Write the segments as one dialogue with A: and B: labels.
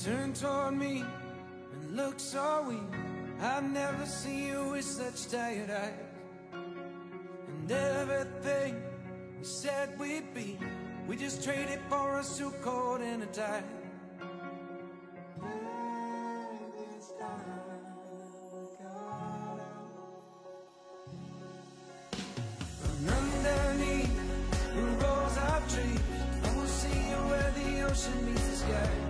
A: You turn toward me and look so weak. I've never seen you with such tired eyes. And everything we said we'd be, we just traded for a suit coat and a tie. And underneath the rows of trees, I will see you where the ocean meets the sky.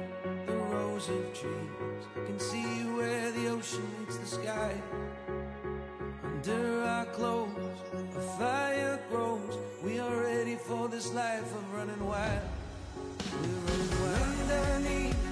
A: of trees, I can see where the ocean meets the sky. Under our clothes, a fire grows. We are ready for this life of running wild. We're running wild. Underneath